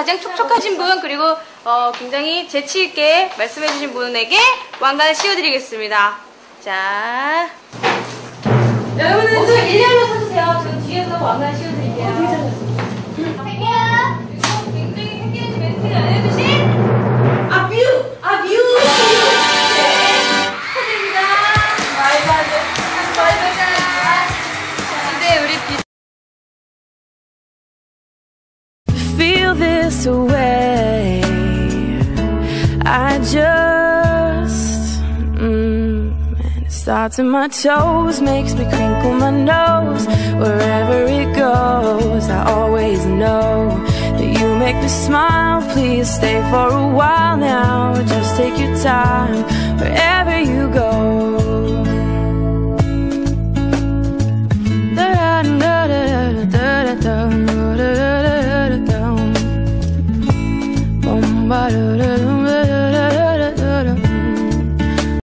가장 촉촉하신 분 그리고 어, 굉장히 재치 있게 말씀해 주신 분에게 왕관을 씌워 드리겠습니다. 자, 여러분은 저 일렬로 서 주세요. 저 뒤에서 왕관 씌워 드릴게요. Feel this way. I just, mm, and it starts in my toes, makes me crinkle my nose. Wherever it goes, I always know that you make me smile. Please stay for a while now, just take your time. Wherever da da da